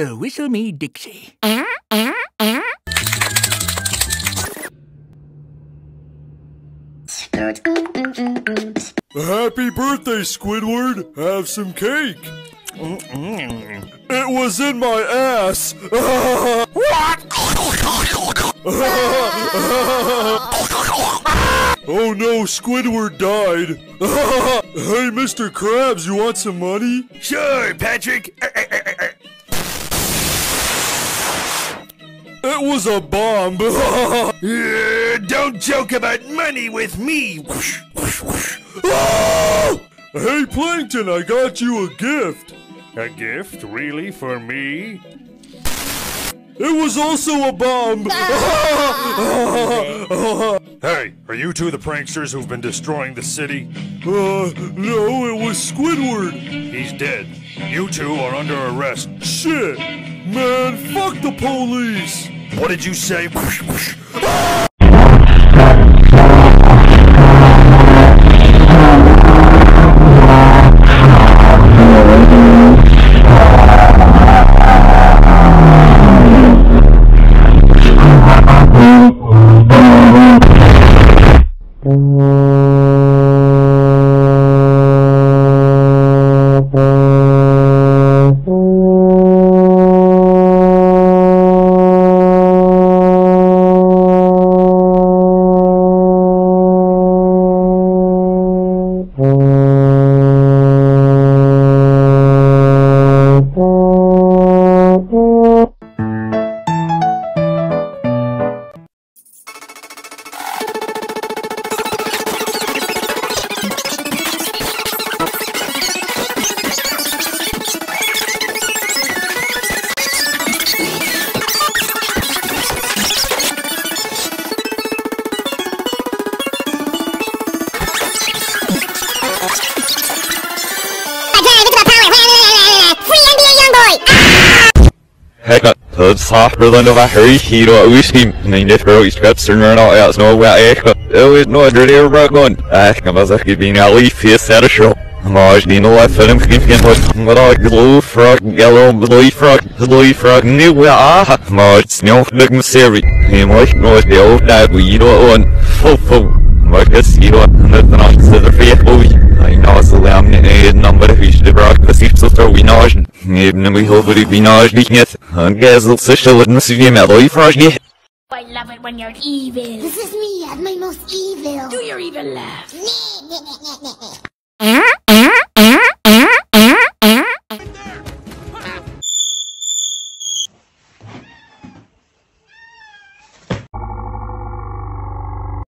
Uh, whistle me Dixie. Happy birthday, Squidward! Have some cake! It was in my ass! what? oh no, Squidward died! hey, Mr. Krabs, you want some money? Sure, Patrick. It was a bomb! Uh, don't joke about money with me. hey, Plankton, I got you a gift! A gift, really, for me? It was also a bomb! Hey, are you two the pranksters who've been destroying the city? Uh, no, it was Squidward! He's dead. You two are under arrest. Shit! Man, fuck the police! What did you say? Heka, Toad Sopperland of a Harry Hero Ushim, named it for East Webster and all else no way Eka. It was no dirty ruggun. Eka was a giving a leaf his at a show. Maj Dino I film giving what what I blue frog, yellow blue frog, blue frog new where ah Maj snow. He know the old that we don't on full full. Marcus you on the I know rock the six so we know Neben we hope we know nicht Han gazel social in the metal frog I love it when you're evil. This is me at my most evil. Do your evil laugh.